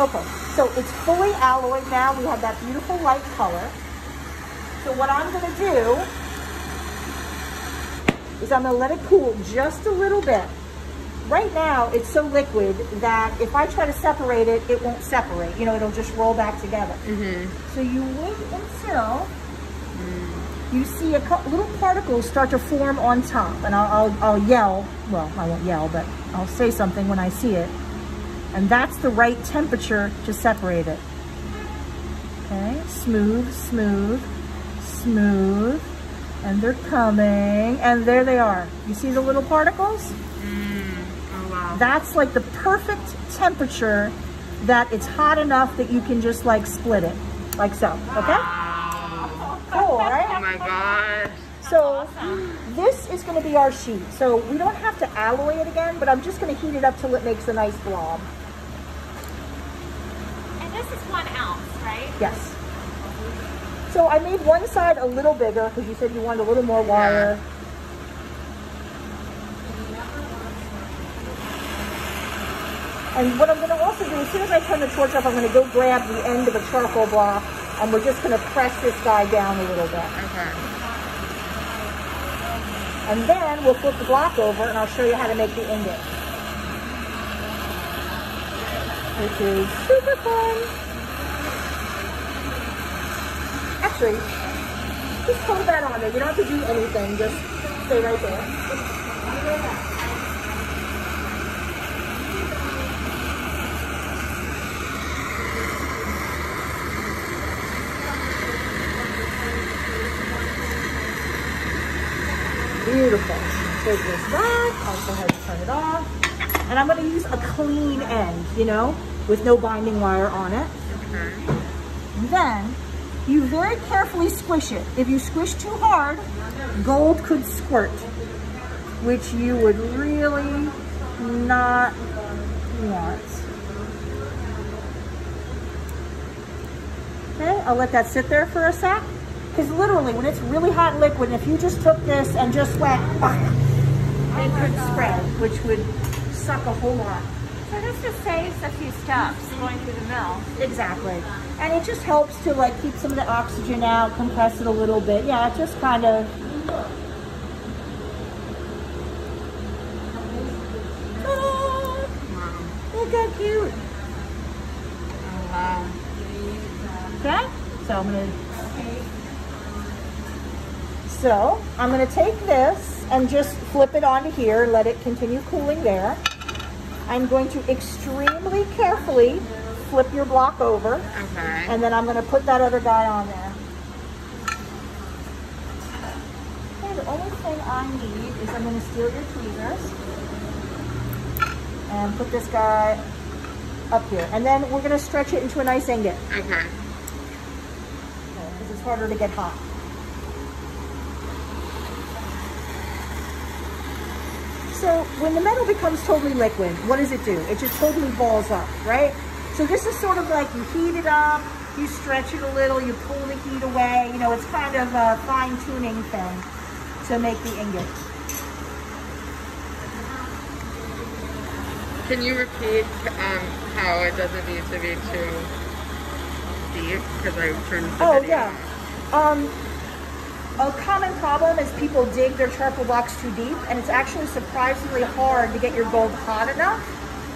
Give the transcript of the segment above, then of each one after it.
Okay, so it's fully alloyed now. We have that beautiful light color. So what I'm gonna do is I'm gonna let it cool just a little bit. Right now, it's so liquid that if I try to separate it, it won't separate. You know, it'll just roll back together. Mm-hmm. So you wait until you see a little particles start to form on top. And I'll, I'll, I'll yell, well, I won't yell, but I'll say something when I see it. And that's the right temperature to separate it. Okay, smooth, smooth, smooth. And they're coming, and there they are. You see the little particles? Mm, oh wow. That's like the perfect temperature that it's hot enough that you can just like split it, like so, okay? Cool, Oh my gosh. So this is gonna be our sheet. So we don't have to alloy it again, but I'm just gonna heat it up till it makes a nice blob. One ounce, right? Yes. So I made one side a little bigger because you said you wanted a little more wire. And what I'm going to also do, as soon as I turn the torch up, I'm going to go grab the end of a charcoal block and we're just going to press this guy down a little bit. Okay. And then we'll flip the block over and I'll show you how to make the ingot. Which is super fun. Actually, just hold that on there. You don't have to do anything. Just stay right there. Beautiful. Take this back. Also have to turn it off. And I'm going to use a clean end, you know, with no binding wire on it. Okay. Then you very carefully squish it. If you squish too hard, gold could squirt, which you would really not want. Okay, I'll let that sit there for a sec. Because literally, when it's really hot liquid, if you just took this and just went, it could spread, which would suck a whole lot. So this just saves a few steps going through the mill. Exactly. And it just helps to like keep some of the oxygen out, compress it a little bit. Yeah, it just kind of. Look how cute. Oh wow. Okay, so I'm gonna. So I'm gonna take this and just flip it onto here let it continue cooling there. I'm going to extremely carefully flip your block over. Okay. And then I'm gonna put that other guy on there. Okay, the only thing I need is I'm gonna steal your tweezers and put this guy up here. And then we're gonna stretch it into a nice ingot Okay. because it's harder to get hot. So when the metal becomes totally liquid, what does it do? It just totally balls up, right? So this is sort of like you heat it up, you stretch it a little, you pull the heat away. You know, it's kind of a fine tuning thing to make the ingot. Can you repeat um, how it doesn't need to be too deep? Because I turned the Oh video yeah. Um, a common problem is people dig their charcoal blocks too deep, and it's actually surprisingly hard to get your gold hot enough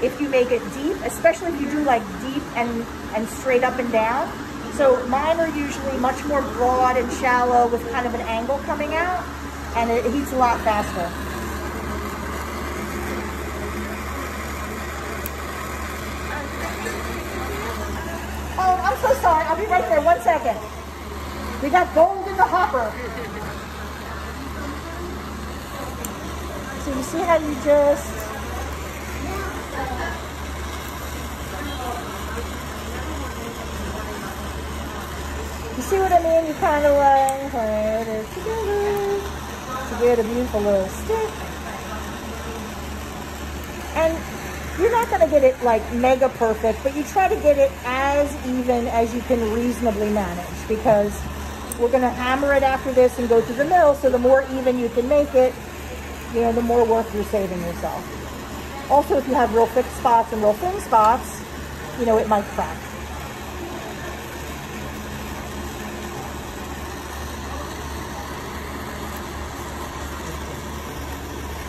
if you make it deep, especially if you do like deep and and straight up and down. So mine are usually much more broad and shallow with kind of an angle coming out, and it heats a lot faster. Oh, I'm so sorry. I'll be right there. One second. We got gold the hopper. So you see how you just You see what I mean? You kind of like put it together to get a beautiful little stick. And you're not going to get it like mega perfect, but you try to get it as even as you can reasonably manage because we're going to hammer it after this and go to the mill. So the more even you can make it, you know, the more work you're saving yourself. Also, if you have real thick spots and real thin spots, you know, it might crack.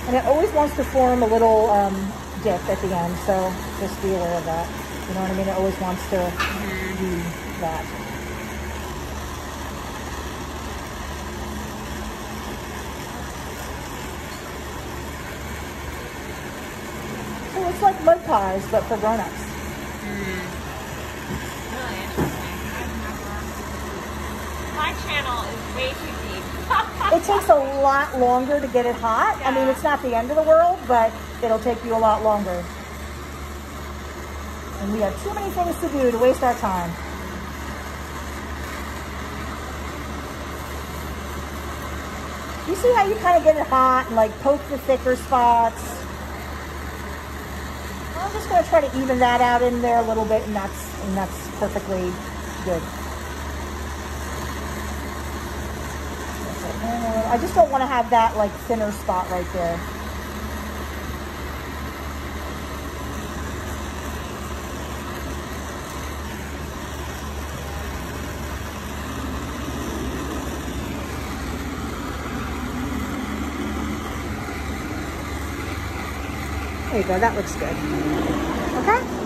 And it always wants to form a little um, dip at the end, so just be aware of that. You know what I mean? It always wants to do that. It's like mud pies, but for grown-ups. Hmm. Really interesting. My channel is way too deep. It takes a lot longer to get it hot. I mean, it's not the end of the world, but it'll take you a lot longer. And we have too many things to do to waste our time. You see how you kind of get it hot and like poke the thicker spots? I'm just to try to even that out in there a little bit and that's, and that's perfectly good. I just don't want to have that like thinner spot right there. There you go, that looks good. Okay?